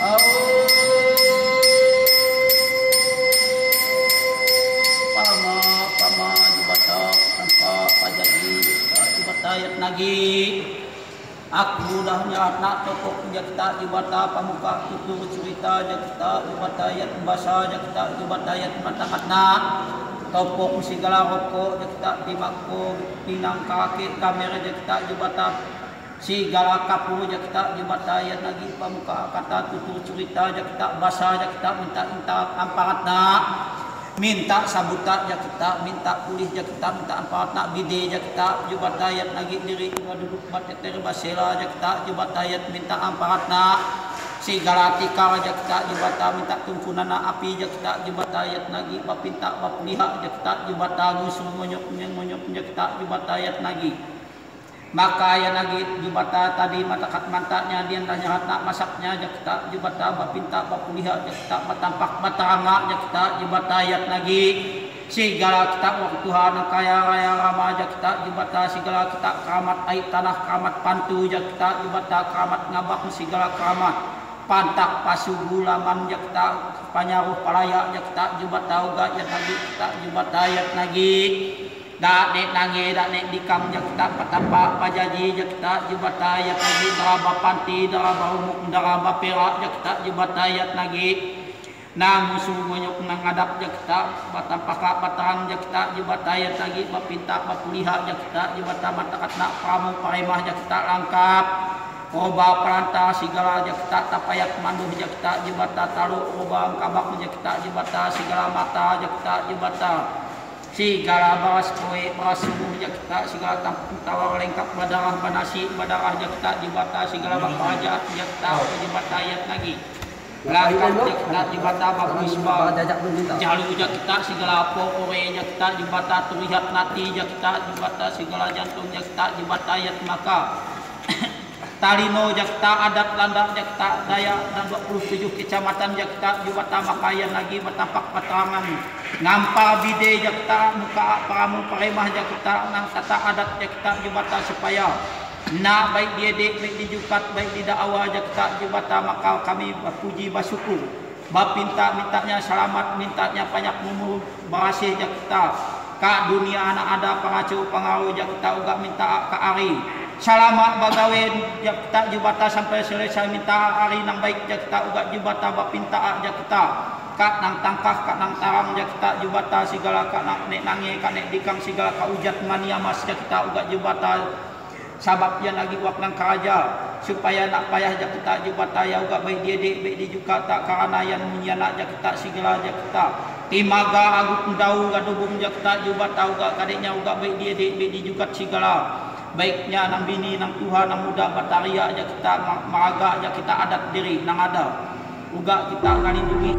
Pama, pama, jubata, tanpa pajaji, jubata yang nagi. Aku dah nyat nak cocok jakta jubata pamuka tutur cerita jakta jubata yang bahasa jakta jubata yang mata kata. Topok segala rokok jakta timako pinang kaki kamera jakta jubata segala kapu jakta jubatayat lagi pamuka kata tutur cerita jakta basa jakta minta-minta amparatna minta sabuta ja kita minta pulih ja kita minta empat nak bide ja kita jubat ayat lagi diri kita duduk batet terbasela ja kita jubat ayat minta empat nak segala tika ja kita jubat minta tumpunana api ja kita jubat ayat lagi bapinta bapuliha ja kita jubat musuh monyok monyok ja kita jubat ayat lagi maka yang lagi jubata tadi mata kat mantaknya dia dah nyahat nak masaknya jakta jubata bapinta bapuliha jakta batampak batanga jakta jubata ayat lagi. Segala kita waktu hana kaya raya rama jakta jubata segala kita keramat air tanah keramat pantu jakta jubata keramat ngabak segala keramat pantak pasugu laman jakta panyaruh palaya jakta jubata uga yang lagi kita jubata ayat lagi dak nek nange dak nek dikam jakta patapa pajaji jakta jubata ayat lagi daraba panti daraba umuk daraba perak jakta jubata ayat lagi nang musuh monyok nang adap jakta batapaka batang jakta jubata ayat lagi bapinta bapuliha jakta jubata matakat nak pramu paremah jakta langkap Oba peranta segala jakta tapayak manduh jakta jubata talu oba kabak jakta jubata segala mata jakta jubata segala bawas kowe bawas subuh jakta segala tampung tawar lengkap badarah banasi badarah jakta jibata segala bapa aja jakta jibata ayat lagi. Langkap jakta jibata bagus ba jalu jakta segala apa ore jakta jibata terlihat nati jakta jibata segala jantung jakta jibata ayat maka. Talino Jakta Adat Landak Jakta Daya dan 27 kecamatan Jakta juga tambah kaya lagi bertampak peterangan ngampa bide Jakta muka paramu paremah Jakta nang tata adat Jakta juga supaya. Na baik dia dek baik dijukat baik di dakwa Jakta juga maka kami berpuji bersyukur. Bapinta mintanya selamat mintanya banyak umur berhasil Jakta ka dunia anak ada pengacu pengaruh Jakta juga minta ke ari. Selamat bagawe jakta jubata sampai selesai minta hari nang baik jakta uga jubata bapinta jakta kak nang tangkah kak nang tarang jakta jubata segala kak nak nek nangi kak nek dikang segala kak ujat mania mas jakta uga jubata. Sabab yang lagi wak nang karaja supaya nak payah jakta jubata ya uga baik dia dek baik dia juga tak karena yang menyana jakta segala jakta timaga agut ndau gadubung jakta jubata uga kadeknya uga baik dia dek baik dia juga segala. Baiknya nang bini nang tuha nang muda bataria aja kita maraga aja kita adat diri nang ada uga kita ngalindungi